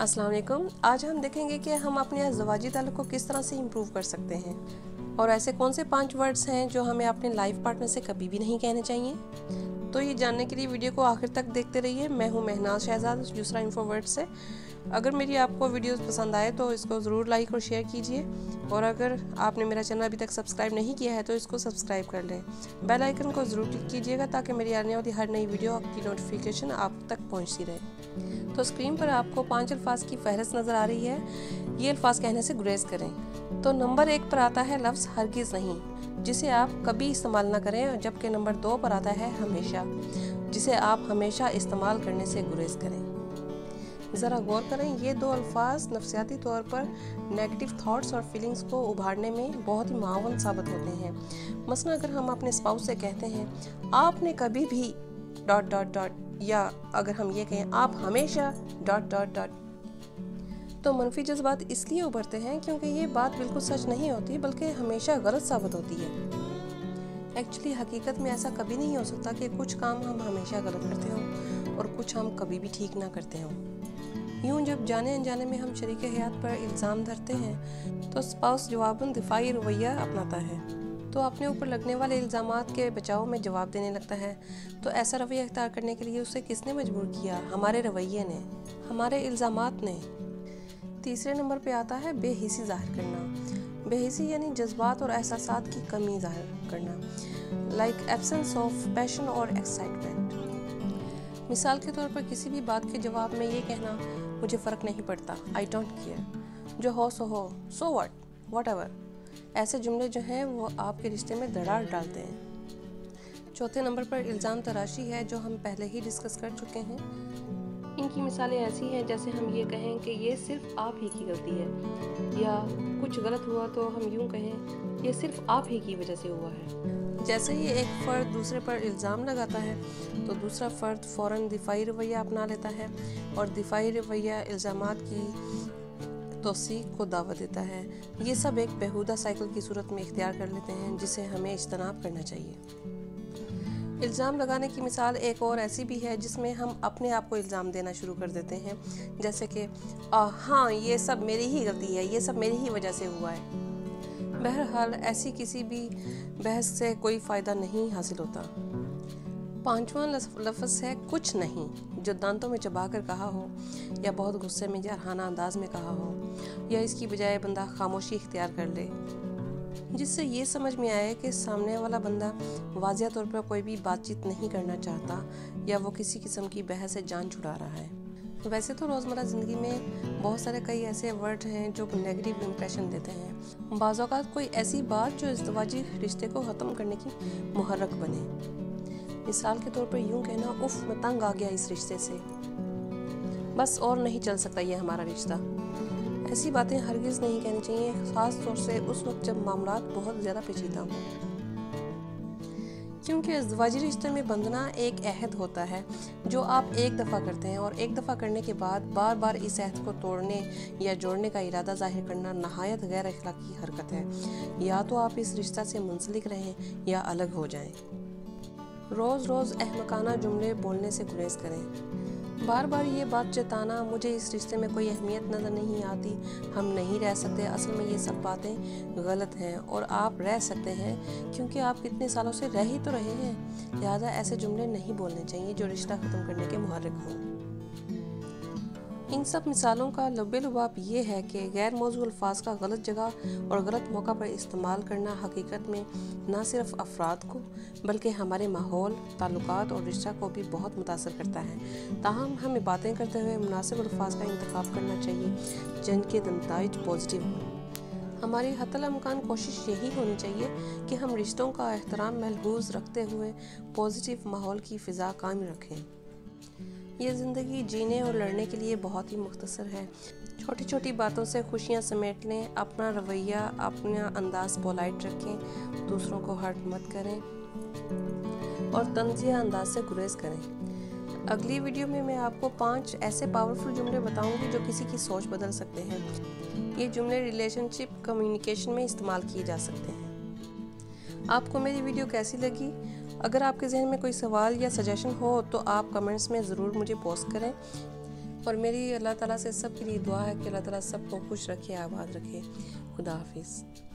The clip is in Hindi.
अस्सलाम वालेकुम। आज हम देखेंगे कि हम अपने अजवाजी ताल्लुक को किस तरह से इम्प्रूव कर सकते हैं। और ऐसे कौन से पाँच वर्ड्स हैं जो हमें अपने लाइफ पार्टनर से कभी भी नहीं कहने चाहिए? तो ये जानने के लिए वीडियो को आखिर तक देखते रहिए। मैं हूँ मेहनाज शहजाद, दूसरा इन्फो वर्ड से। अगर मेरी आपको वीडियोस पसंद आए तो इसको ज़रूर लाइक और शेयर कीजिए। और अगर आपने मेरा चैनल अभी तक सब्सक्राइब नहीं किया है तो इसको सब्सक्राइब कर लें। बेल आइकन को ज़रूर क्लिक कीजिएगा ताकि मेरी आने वाली हर नई वीडियो आपकी नोटिफिकेशन आप तक पहुँचती रहे। तो स्क्रीन पर आपको पाँच अल्फाज की फहरस्त नज़र आ रही है। ये अल्फाज कहने से गुरेज करें। तो नंबर एक पर आता है लफ्ज़ हरगिज़ नहीं, जिसे आप कभी इस्तेमाल ना करें, जबकि नंबर दो पर आता है हमेशा, जिसे आप हमेशा इस्तेमाल करने से गुरेज करें। ज़रा गौर करें, ये दो अल्फाज नफसियाती तौर पर नेगेटिव थाट्स और फीलिंग्स को उभारने में बहुत ही मावन साबित होते हैं। मसला अगर हम अपने स्पाउस से कहते हैं, आपने कभी भी डॉट डॉट डॉट या अगर हम ये कहें, आप हमेशा डॉट डॉट डॉट तो मनफी जज्बात इसलिए उभरते हैं क्योंकि ये बात बिल्कुल सच नहीं होती, बल्कि हमेशा गलत साबित होती है। एक्चुअली हकीकत में ऐसा कभी नहीं हो सकता कि कुछ काम हम हमेशा गलत करते हों और कुछ हम कभी भी ठीक ना करते हों। यूँ जब जाने अनजाने में हम शरीक हयात पर इल्ज़ाम धरते हैं तो स्पाउस जवाबन दिफाई रवैया अपनाता है। तो अपने ऊपर लगने वाले इल्ज़ाम के बचाव में जवाब देने लगता है। तो ऐसा रवैया अख्तियार करने के लिए उसे किसने मजबूर किया? हमारे रवैये ने, हमारे इल्ज़ाम ने। तीसरे नंबर पे आता है बेहिसी ज़ाहिर करना। बेहिसी यानी जज्बात और एहसास की कमी ज़ाहिर करना। लाइक एबसेंस ऑफ़ पैशन और एक्साइटमेंट मिसाल के तौर पर किसी भी बात के जवाब में ये कहना मुझे फ़र्क नहीं पड़ता। आई डोंट केयर जो हो, सो हो। सो वट वट एवर ऐसे जुमले जो हैं, वो आपके रिश्ते में दरार डालते हैं। चौथे नंबर पर इल्ज़ाम तराशी है, जो हम पहले ही डिस्कस कर चुके हैं। इनकी मिसालें ऐसी हैं, जैसे हम ये कहें कि ये सिर्फ़ आप ही की गलती है। या कुछ गलत हुआ तो हम यूँ कहें ये सिर्फ़ आप ही की वजह से हुआ है। जैसे ही एक फ़र्द दूसरे पर इल्ज़ाम लगाता है तो दूसरा फ़र्द फ़ौर दिफाई रवैया अपना लेता है और दिफाई रवैया इल्ज़ाम की तोसीक को दावा देता है। ये सब एक बेहुदा साइकिल की सूरत में इख्तियार कर लेते हैं, जिसे हमें इजतनाब करना चाहिए। इल्ज़ाम लगाने की मिसाल एक और ऐसी भी है, जिसमें हम अपने आप को इल्ज़ाम देना शुरू कर देते हैं। जैसे कि हाँ ये सब मेरी ही गलती है, ये सब मेरी ही वजह से हुआ है। बहरहाल, ऐसी किसी भी बहस से कोई फ़ायदा नहीं हासिल होता। पांचवा लफ्ज़ है, कुछ नहीं, जो दांतों में चबा कर कहा हो, या बहुत गुस्से में जरहाना अंदाज में कहा हो, या इसकी बजाय बंदा खामोशी इख्तियार कर ले। जिससे ये समझ में आए कि सामने वाला बंदा वाजिया तौर पर कोई भी बातचीत नहीं करना चाहता, या वो किसी किस्म की बहस से जान छुड़ा रहा है। वैसे तो रोज़मर्रा ज़िंदगी में बहुत सारे कई ऐसे वर्ड हैं जो नेगेटिव इम्प्रेशन देते हैं। बाज़ात कोई ऐसी बात जो इजवाजी रिश्ते को ख़त्म करने की मुहरक बने। मिसाल के तौर पर यूँ कहना, उफ, मैं तंग आ गया इस रिश्ते से। बस और नहीं चल सकता ये हमारा रिश्ता। ऐसी बातें हरगिज़ नहीं कहनी चाहिए ख़ास तौर से उस वक्त जब मामला बहुत ज़्यादा पेचीदा हों। क्योंकि अजवाजी रिश्ते में बंधना एक अहद होता है, जो आप एक दफ़ा करते हैं और एक दफ़ा करने के बाद बार बार इस अहद को तोड़ने या जोड़ने का इरादा ज़ाहिर करना नहायत गैर अखलाकी हरकत है या तो आप इस रिश्ता से मुंसलिक रहें या अलग हो जाएँ। रोज़ रोज़ अहमकाना जुमले बोलने से गुरेज करें बार बार ये बात जताना मुझे इस रिश्ते में कोई अहमियत नज़र नहीं आती। हम नहीं रह सकते, असल में ये सब बातें गलत हैं और आप रह सकते हैं क्योंकि आप कितने सालों से रह ही तो रहे हैं। लिहाजा ऐसे जुमले नहीं बोलने चाहिए जो रिश्ता ख़त्म करने के मुहरक हों। इन सब मिसालों का लुबाब ये है कि गैर मौजू अल्फाज का गलत जगह और गलत मौका पर इस्तेमाल करना हकीकत में न सिर्फ़ अफराद को, बल्कि हमारे माहौल ताल्लुक और रिश्ता को भी बहुत मुतासर करता है। ताहम हमें बातें करते हुए मुनासिब अल्फाज का इंतखब करना चाहिए, जिनके नतज पॉजिटिव हों। हमारी हतलमकान कोशिश यही होनी चाहिए कि हम रिश्तों का एहतराम महलूज रखते हुए पॉजिटिव माहौल की फ़िज़ा कायम रखें। ये ज़िंदगी जीने और लड़ने के लिए बहुत ही मुख्तसर है। छोटी छोटी बातों से खुशियाँ समेट लें अपना रवैया, अपना अंदाज पोलाइट रखें, दूसरों को हर्ट मत करें और तंजिया अंदाज से गुरेज करें। अगली वीडियो में मैं आपको पाँच ऐसे पावरफुल जुमले बताऊँगी जो किसी की सोच बदल सकते हैं। ये जुमले रिलेशनशिप कम्युनिकेशन में इस्तेमाल किए जा सकते हैं। आपको मेरी वीडियो कैसी लगी? अगर आपके जहन में कोई सवाल या सजेशन हो तो आप कमेंट्स में ज़रूर मुझे पोस्ट करें। और मेरी अल्लाह ताला से सब के लिए दुआ है कि अल्लाह ताला सबको खुश रखे, आबाद रखे। खुदा हाफिज़।